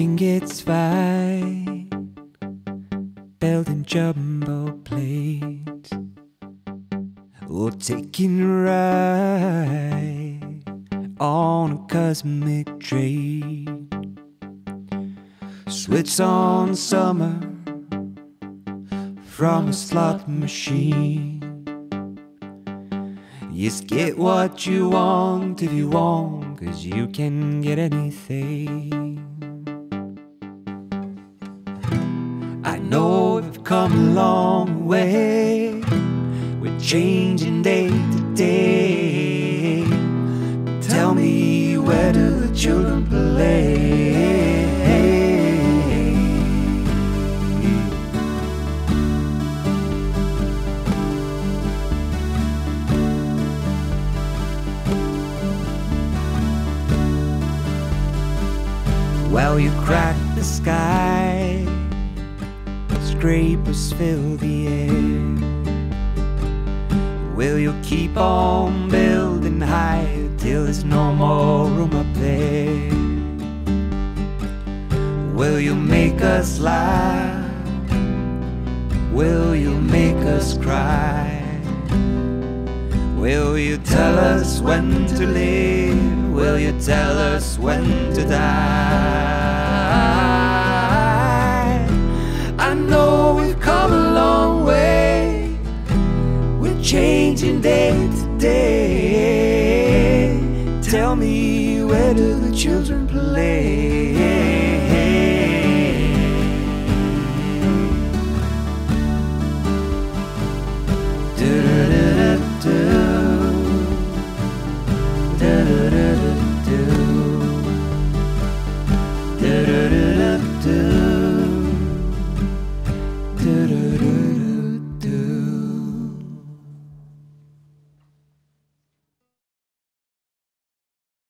Think it's fine building jumbo planes or taking a ride on a cosmic train. Switch on summer from a slot machine. Just get what you want if you want, cause you can get anything. Know we've come a long way, we're changing day to day. Tell me, where do the children play? Well, you crack the sky, scrapers fill the air. Will you keep on building high till there's no more room up there? Will you make us laugh? Will you make us cry? Will you tell us when to live? Will you tell us when to die? Changing day to day. Tell me, where do the children play?